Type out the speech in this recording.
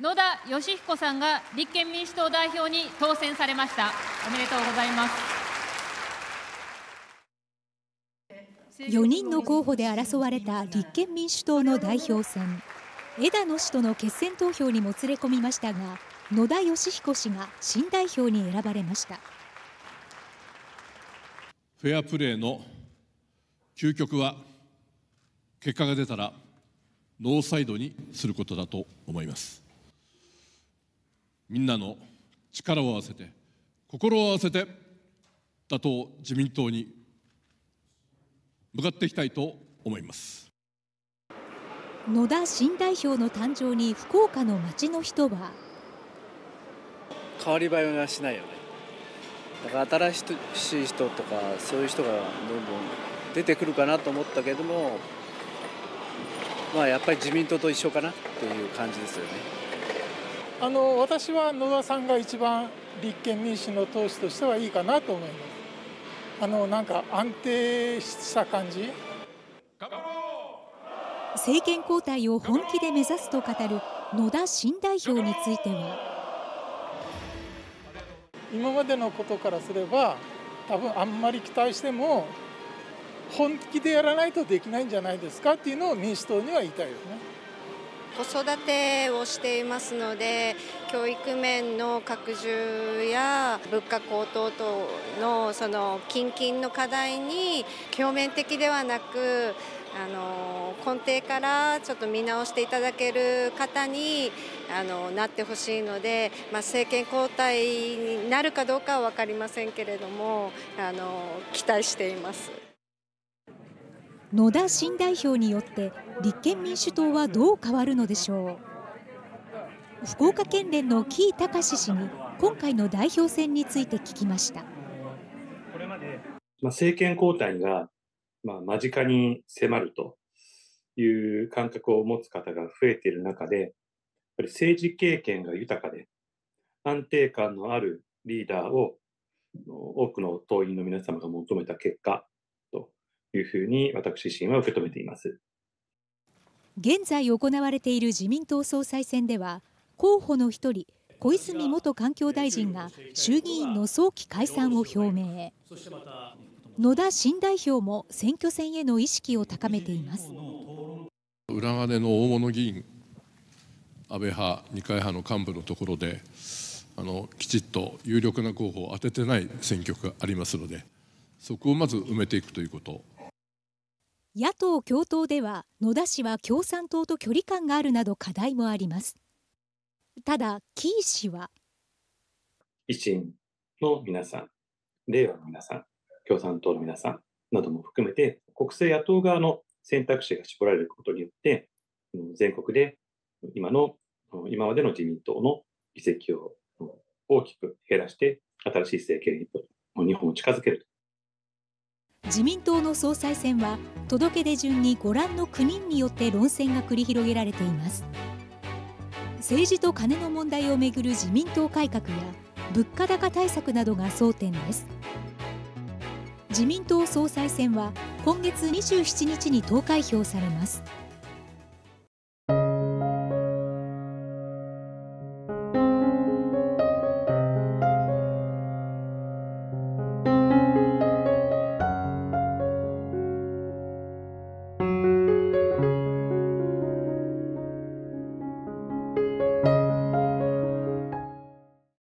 野田義彦さんが立憲民主党代表に当選されました。おめでとうございます。4人の候補で争われた立憲民主党の代表選。枝野氏との決選投票にもつれ込みましたが野田義彦氏が新代表に選ばれました。フェアプレーの究極は結果が出たらノーサイドにすることだと思いますみんなの力を合わせて心を合わせて打倒自民党に向かっていきたいと思います。野田新代表の誕生に福岡の町の人は変わり映えがしないよねだから新しい人とかそういう人がどんどん出てくるかなと思ったけどもまあやっぱり自民党と一緒かなっていう感じですよねあの私は野田さんが一番立憲民主の党首としてはいいかなと思います。あのなんか安定した感じ。政権交代を本気で目指すと語る野田新代表については。今までのことからすれば多分あんまり期待しても本気でやらないとできないんじゃないですかっていうのを民主党には言いたいよね。子育てをしていますので教育面の拡充や物価高騰等のその近々の課題に表面的ではなくあの根底からちょっと見直していただける方にあのなってほしいので、まあ、政権交代になるかどうかは分かりませんけれどもあの期待しています。野田新代表によって立憲民主党はどう変わるのでしょう？福岡県連の木井隆氏に今回の代表選について聞きました。政権交代がまあ間近に迫るという感覚を持つ方が増えている中でやっぱり政治経験が豊かで安定感のあるリーダーを多くの党員の皆様が求めた結果いうふうに私自身は受け止めています。現在行われている自民党総裁選では候補の一人小泉元環境大臣が衆議院の早期解散を表明。野田新代表も選挙戦への意識を高めています。裏金の大物議員安倍派二階派の幹部のところであのきちっと有力な候補を当ててない選挙区がありますのでそこをまず埋めていくということ野党共闘では野田氏は共産党と距離感があるなど課題もあります。ただキー氏は維新の皆さん令和の皆さん共産党の皆さんなども含めて国政野党側の選択肢が絞られることによって全国で今の今までの自民党の議席を大きく減らして新しい政権に日本を近づける自民党の総裁選は届け出順にご覧の9人によって論戦が繰り広げられています。政治と金の問題をめぐる自民党改革や物価高対策などが争点です。自民党総裁選は今月27日に投開票されます。